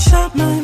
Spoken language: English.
Shut my